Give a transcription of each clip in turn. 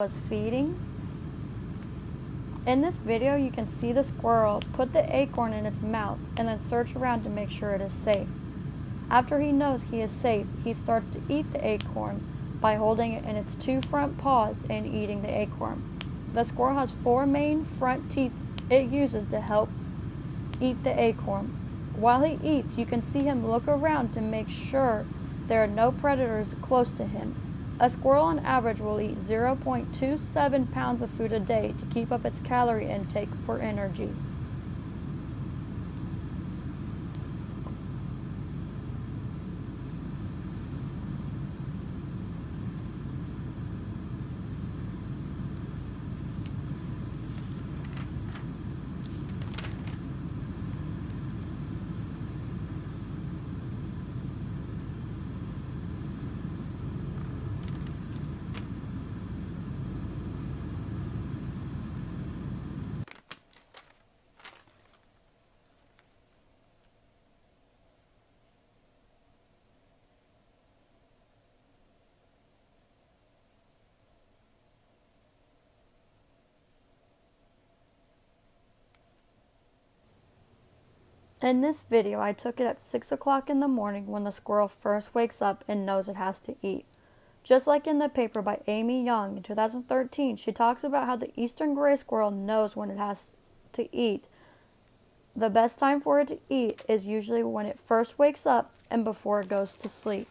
was feeding. In this video, you can see the squirrel put the acorn in its mouth and then search around to make sure it is safe. After he knows he is safe, he starts to eat the acorn by holding it in its two front paws and eating the acorn. The squirrel has four main front teeth it uses to help eat the acorn. While he eats, you can see him look around to make sure there are no predators close to him. A squirrel on average will eat 0.27 pounds of food a day to keep up its calorie intake for energy. In this video, I took it at 6 o'clock in the morning when the squirrel first wakes up and knows it has to eat. Just like in the paper by Amy Young in 2013, she talks about how the eastern gray squirrel knows when it has to eat. The best time for it to eat is usually when it first wakes up and before it goes to sleep.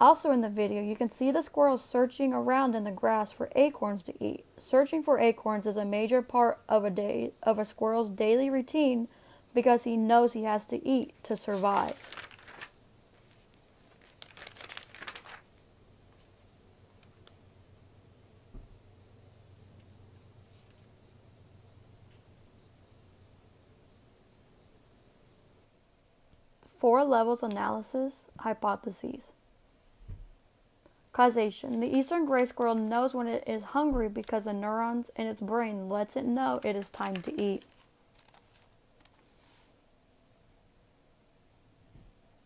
Also in the video, you can see the squirrel searching around in the grass for acorns to eat. Searching for acorns is a major part of a day of a squirrel's daily routine because he knows he has to eat to survive. Four levels analysis hypotheses. Causation. The eastern gray squirrel knows when it is hungry because the neurons in its brain lets it know it is time to eat.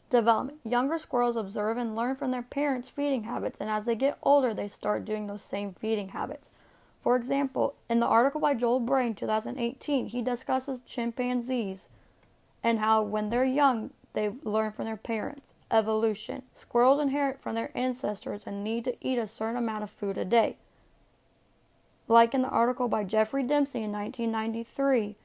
Development. Younger squirrels observe and learn from their parents' feeding habits, and as they get older, they start doing those same feeding habits. For example, in the article by Joel Brain, 2018, he discusses chimpanzees and how when they're young, they learn from their parents. Evolution. Squirrels inherit from their ancestors and need to eat a certain amount of food a day. Like in the article by Jeffrey Dempsey in 1993,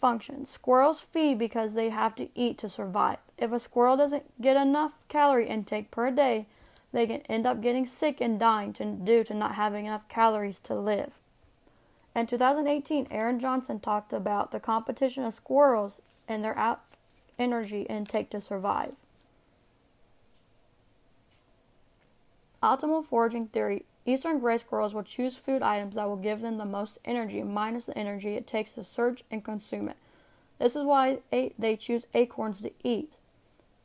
function. Squirrels feed because they have to eat to survive. If a squirrel doesn't get enough calorie intake per day, they can end up getting sick and dying to, due to not having enough calories to live. In 2018, Aaron Johnson talked about the competition of squirrels and their energy intake to survive. Optimal foraging theory Eastern gray squirrels will choose food items that will give them the most energy minus the energy it takes to search and consume it. This is why they choose acorns to eat.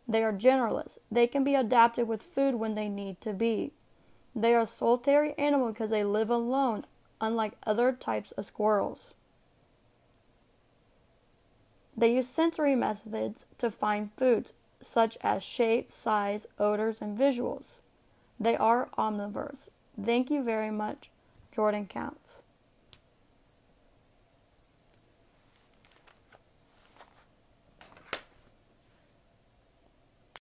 They are generalists. They can be adapted with food when they need to be. They are solitary animal because they live alone, unlike other types of squirrels. They use sensory methods to find foods, such as shape, size, odors, and visuals. They are omnivores. Thank you very much, Jordan Counts.